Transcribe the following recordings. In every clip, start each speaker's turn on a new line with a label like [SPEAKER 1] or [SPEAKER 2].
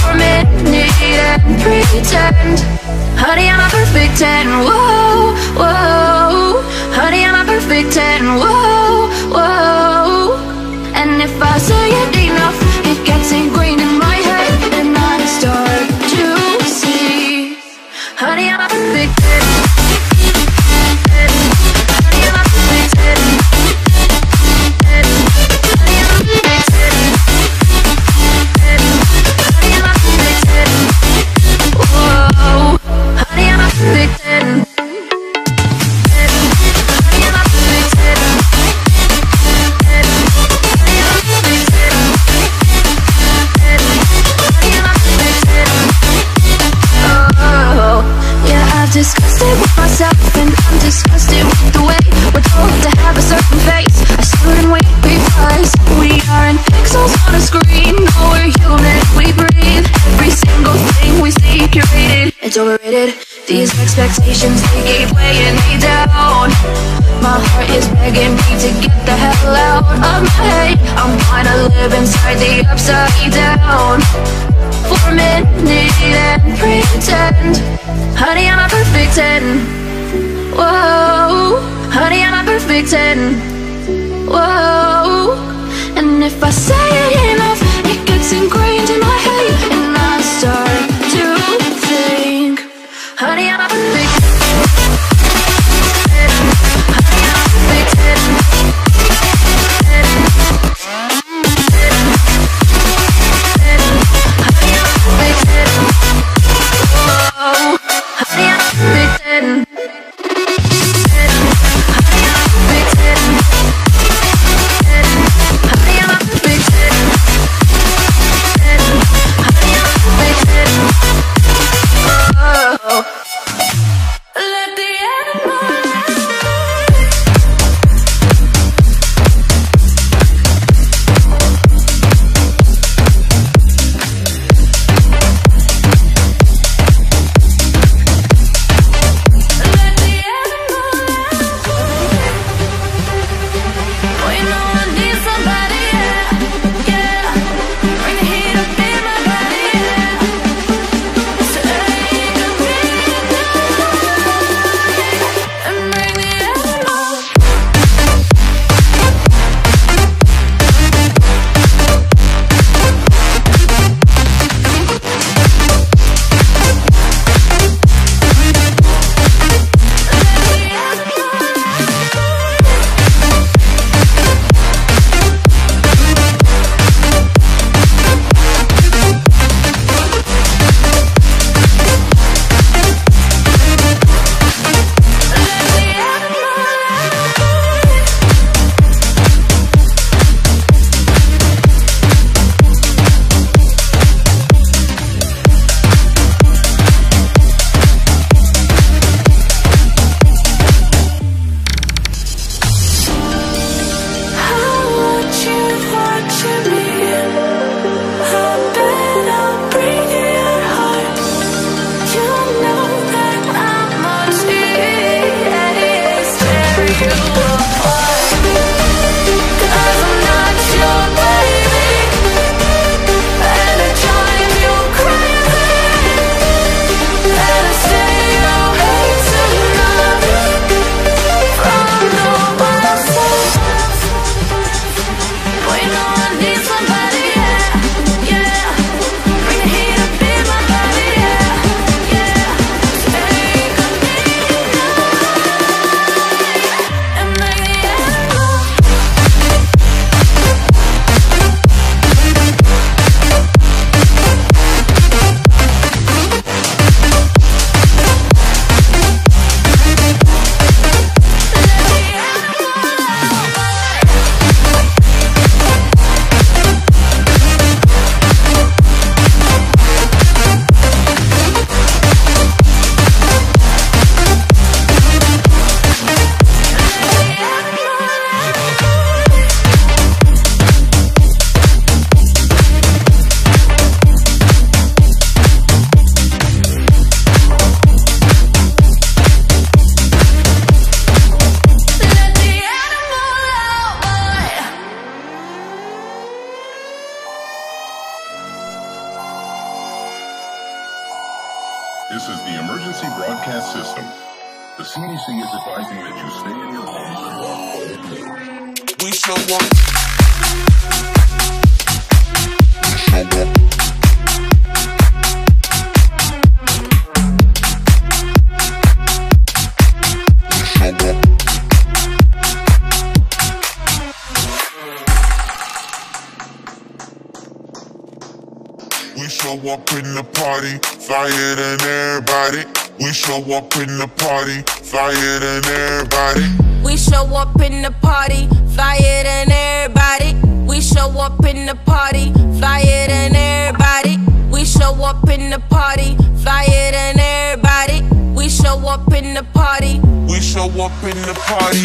[SPEAKER 1] For a minute and pretend. Honey, I'm a perfect 10, whoa, whoa. Honey, I'm a perfect 10, whoa, whoa. And if I say it enough, it gets ingrained overrated These expectations, they keep weighing me down. My heart is begging me to get the hell out of my head. I'm trying to live inside the upside down. For a minute and pretend. Honey, I'm a perfect 10 Whoa. Honey, I'm a perfect 10 Whoa. And if I say it enough It gets ingrained in my
[SPEAKER 2] system. The CDC is advising that you stay in your homes.
[SPEAKER 3] We show up. We show up. show up in the party, flyer than everybody. We show up in the party, flyer than everybody.
[SPEAKER 4] We show up in the party, flyer than everybody. We show up in the party, flyer than everybody. We show up in the party, flyer than everybody. We show up in the party.
[SPEAKER 3] We show up in the party.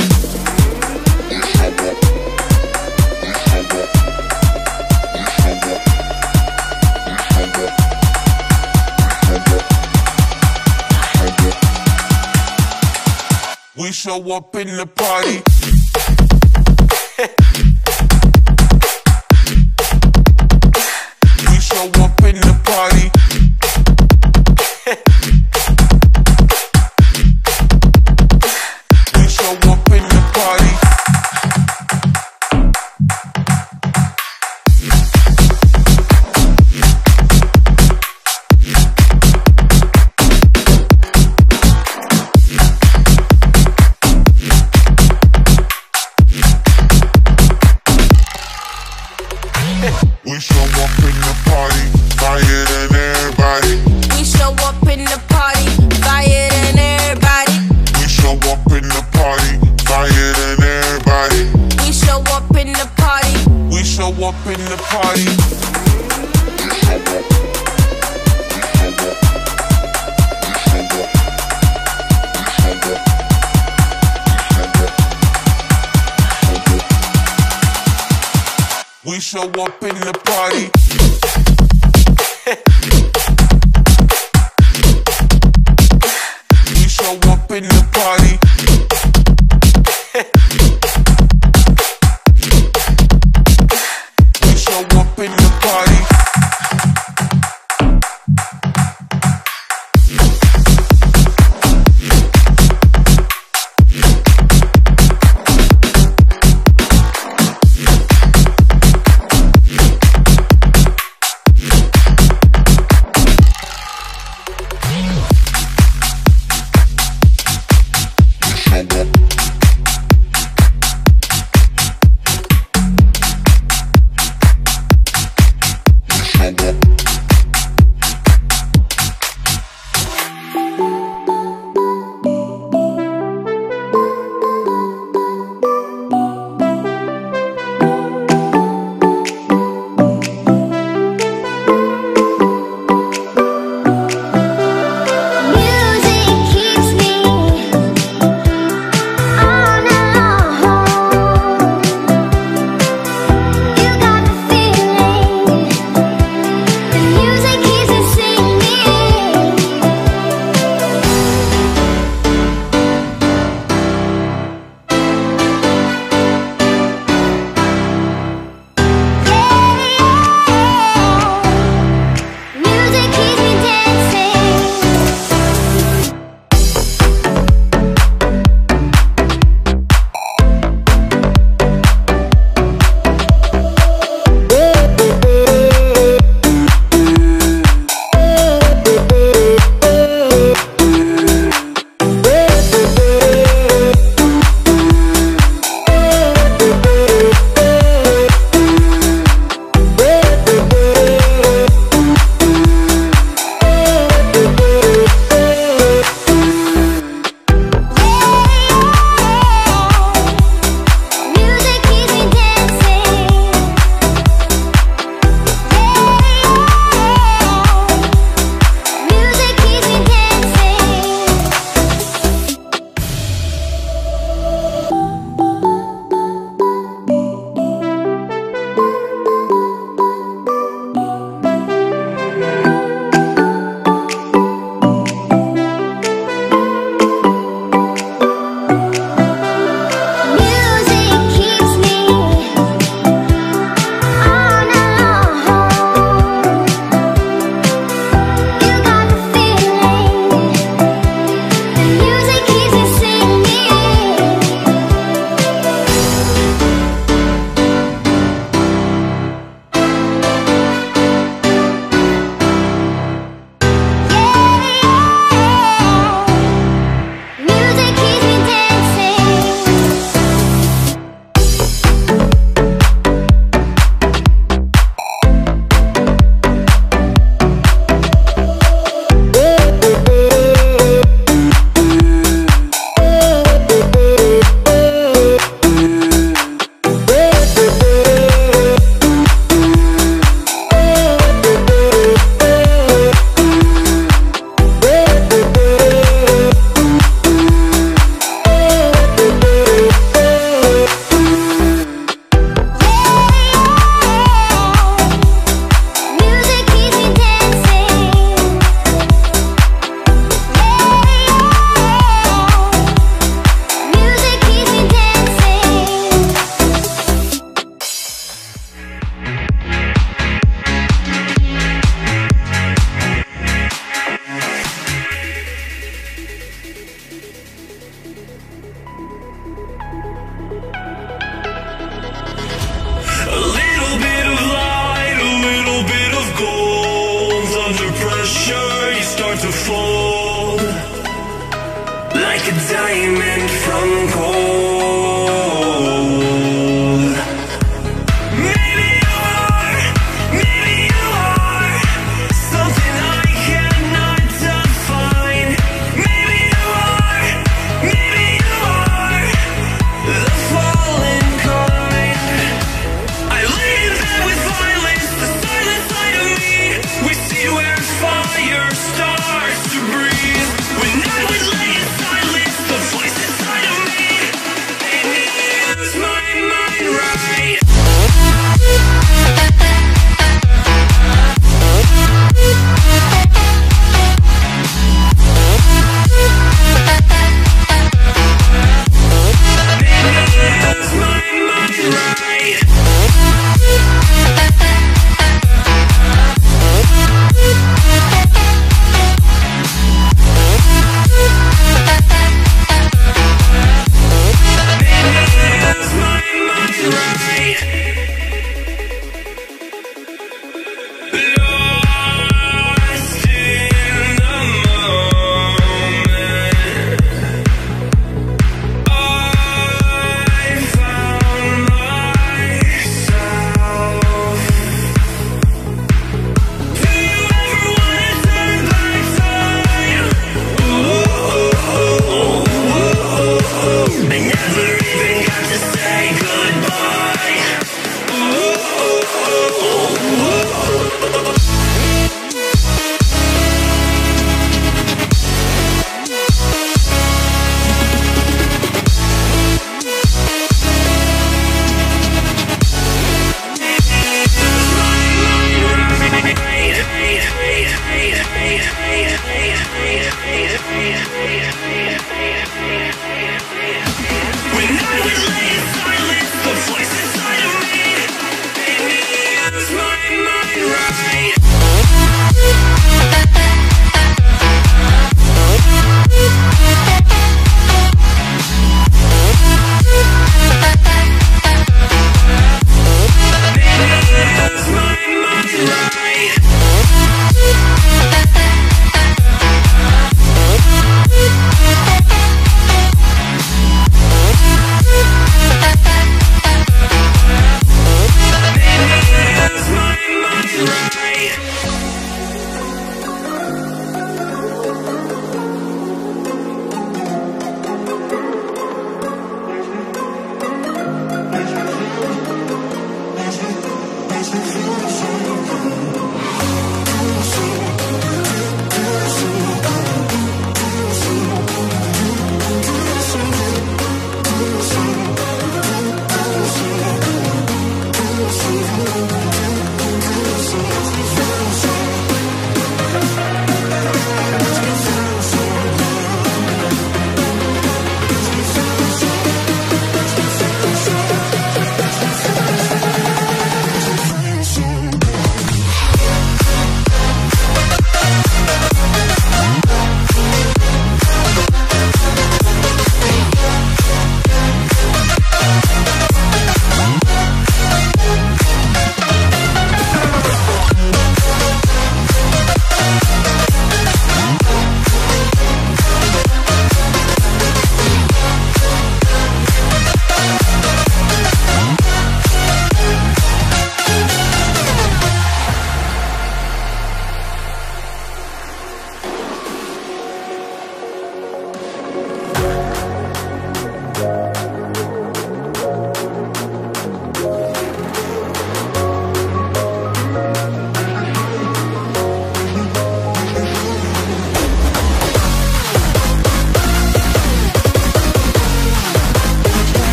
[SPEAKER 3] We show up. In the party.